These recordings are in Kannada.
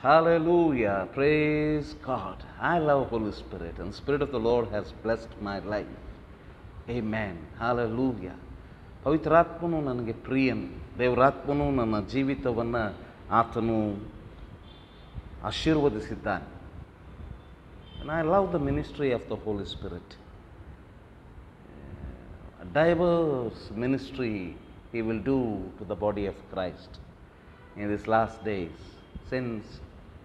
Hallelujah. Praise God. I love Holy Spirit and Spirit of the Lord has blessed my life. Amen. Hallelujah. ಪವಿತ್ರಾತ್ಮನು ನನಗೆ ಪ್ರಿಯನ್ ದೇವರಾತ್ಮನು ನನ್ನ ಜೀವಿತವನ್ನು ಆತನು ಆಶೀರ್ವದಿಸಿದ್ದಾನೆ And I love the ministry of the Holy Spirit. A diverse ministry He will do to the body of Christ in these last days, since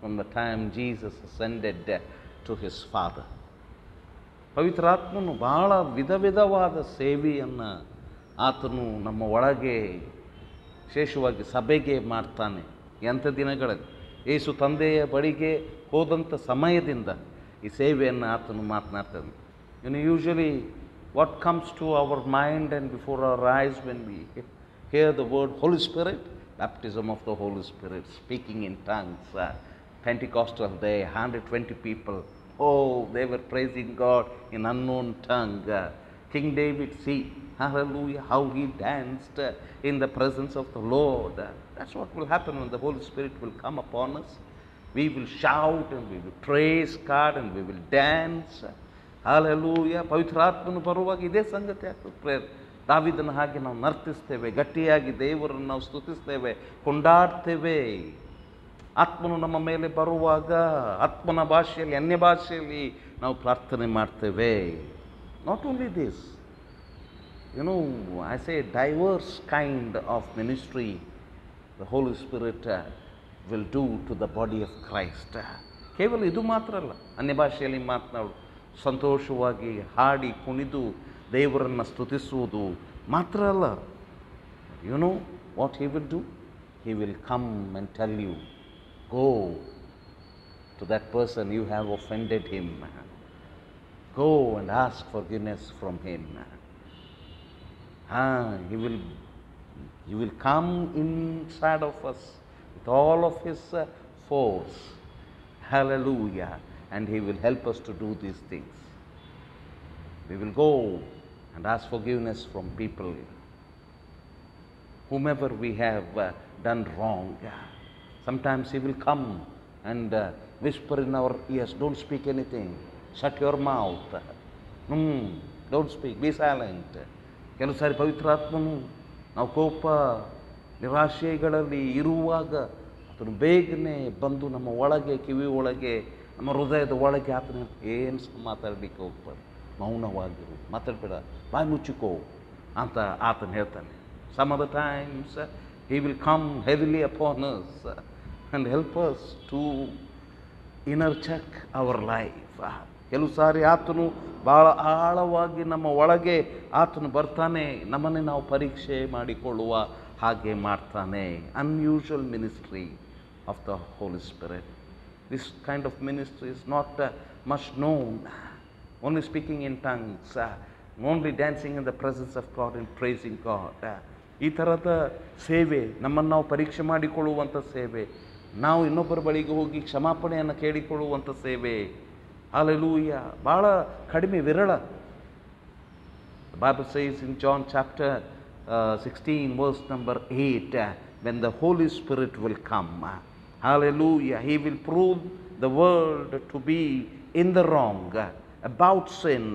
from the time Jesus ascended to His Father. ಪವಿತ್ರಾತ್ಮನು ಭಾಳ ವಿಧ ವಿಧವಾದ ಸೇವೆಯನ್ನು ಆತನು ನಮ್ಮ ಒಳಗೆ ವಿಶೇಷವಾಗಿ ಸಭೆಗೆ ಮಾಡ್ತಾನೆ. ಎಂಥ ದಿನಗಳಲ್ಲಿ? ಯೇಸು ತಂದೆಯ ಬಳಿಗೆ ಹೋದಂಥ ಸಮಯದಿಂದ ಈ ಸೇವೆಯನ್ನು ಆತನು ಮಾತನಾಡ್ತಾನೆ. ಇನ್ನು usually what comes to our mind and before our eyes when we hear the word Holy Spirit baptism of the Holy Spirit speaking in tongues Pentecostal day, 120 people. Oh, they were praising God in unknown tongue. Uh, King David, see, hallelujah, how he danced uh, in the presence of the Lord. Uh, that's what will happen when the Holy Spirit will come upon us. We will shout and we will praise God and we will dance. Hallelujah ಪವಿತ್ರಾತ್ಮನು ಬರುವಾಗ ಇದೇ ಸಂಗತಿ ಆಗ್ತದೆ ಪ್ರೇರ್ ದಾವಿದನ ಹಾಗೆ ನಾವು ನರ್ತಿಸ್ತೇವೆ ಗಟ್ಟಿಯಾಗಿ ದೇವರನ್ನು ನಾವು ಸ್ತುತಿಸ್ತೇವೆ ಕೊಂಡಾಡ್ತೇವೆ ಆತ್ಮನು ನಮ್ಮ ಮೇಲೆ ಬರುವಾಗ ಆತ್ಮನ ಭಾಷೆಯಲ್ಲಿ, ಅನ್ಯ ಭಾಷೆಯಲ್ಲಿ ನಾವು ಪ್ರಾರ್ಥನೆ ಮಾಡ್ತೇವೆ. Not only this you know as a diverse kind of ministry the Holy Spirit will do to the body of Christ ಕೇವಲ ಇದು ಮಾತ್ರ ಅಲ್ಲ, ಅನ್ಯ ಭಾಷೆಯಲ್ಲಿ ಮಾತನಾಡು, ಸಂತೋಷವಾಗಿ ಹಾಡಿ ಕುಣಿದು ದೇವರನ್ನು ಸ್ತುತಿಸುವುದು ಮಾತ್ರ ಅಲ್ಲ. You know what he will do he will come and tell you go to that person you have offended him. Go and ask forgiveness from him. Ah, he will, he will come inside of us with all of his uh, force. Hallelujah. And he will help us to do these things. We will go and ask forgiveness from people, whomever we have uh, done wrong. Sometimes he will come and uh, whisper in our ears, don't speak anything, shut your mouth. Mm, don't speak, be silent. ಕೆಲವು ಸಾರಿ ಪವಿತ್ರಾತ್ಮನು ನಾವು ಕೋಪ ನಿರಾಶೆಗಳಲ್ಲಿ ಇರುವಾಗ ಆತನು ಬೇಗನೆ ಬಂದು ನಮ್ಮ ಒಳಗೆ ಕಿವಿ ಒಳಗೆ ನಮ್ಮ ಹೃದಯದ ಒಳಗೆ ಆತನ ಏನು ಮಾತಾಡಲಿಕ್ಕೆ ಹೋಗ್ಬಾರ್ದು ಮೌನವಾಗಿರು ಮಾತಾಡಬೇಡ ಬಾಯಿ ಮುಚ್ಚಿಕೋ ಅಂತ ಆತನು ಹೇಳ್ತಾನೆ some of the times he will come heavily upon us and help us to inner check our life ಕೆಲವು ಸಾರಿ ಆತನು ಭಾಳ ಆಳವಾಗಿ ನಮ್ಮ ಒಳಗೆ ಆತನು ಬರ್ತಾನೆ, ನಮ್ಮನ್ನೇ ನಾವು ಪರೀಕ್ಷೆ ಮಾಡಿಕೊಳ್ಳುವ ಹಾಗೆ ಮಾಡ್ತಾನೆ. Unusual ministry of the Holy Spirit this kind of ministry is not must known only speaking in tongues only dancing in the presence of God in praising God ಈ ಥರದ ಸೇವೆ, ನಮ್ಮನ್ನು ನಾವು ಪರೀಕ್ಷೆ ಮಾಡಿಕೊಳ್ಳುವಂಥ ಸೇವೆ ನಾವು ಇನ್ನೊಬ್ಬರ ಬಳಿಗೆ ಹೋಗಿ ಕ್ಷಮಾಪಣೆಯನ್ನು ಕೇಳಿಕೊಳ್ಳುವಂಥ ಸೇವೆ ಹಾಲೆಲೂಯ ಭಾಳ ಕಡಿಮೆ ವಿರಳ Bible says in John chapter sixteen 16, number number 8, the when the Holy Spirit will come, will hallelujah, He will prove the world to be in the wrong righteousness about sin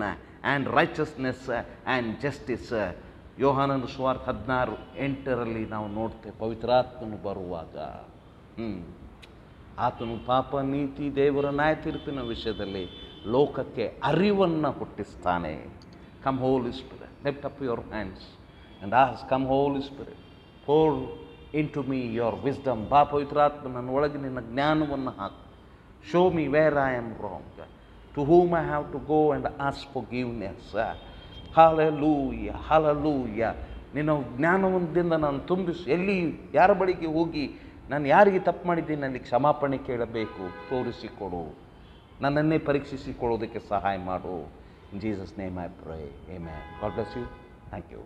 ಯೋಹಾನಂದ uh, uh, ಸುವಾರ್ಥ ಹದಿನಾರು ಎಂಟರಲ್ಲಿ ನಾವು ನೋಡ್ತೇವೆ ಪವಿತ್ರಾತ್ಮನು ಬರುವಾಗ ಆತನು ಪಾಪ ನೀತಿ ದೇವರ ನ್ಯಾಯ ತೀರ್ಪಿನ ವಿಷಯದಲ್ಲಿ ಲೋಕಕ್ಕೆ ಅರಿವನ್ನು ಹುಟ್ಟಿಸ್ತಾನೆ. Come Holy Spirit lift up your hands and ask come Holy Spirit pour into me your wisdom ಬಾ ಪವಿತ್ರಾತ್ಮ ನನ್ನ ಒಳಗೆ ನಿನ್ನ ಜ್ಞಾನವನ್ನು ಹಾಕು. Show me where I am wrong to whom I have to go and ask forgiveness hallelujah hallelujah ನಿನ್ನ ಜ್ಞಾನವಂತದಿಂದ ನಾನು ತುಂಬಿಸಿ, ಎಲ್ಲಿ, ಯಾರ ಬಳಿಗೆ ಹೋಗಿ ನಾನು ಯಾರಿಗೆ ತಪ್ಪು ಮಾಡಿದ್ದೀನಿ ನನಗೆ ಕ್ಷಮಾಪಣೆ ಕೇಳಬೇಕು, ತೋರಿಸಿಕೊಡು. ನನ್ನನ್ನೇ ಪರೀಕ್ಷಿಸಿಕೊಳ್ಳೋದಕ್ಕೆ ಸಹಾಯ ಮಾಡು. Jesus name I pray amen God bless you thank you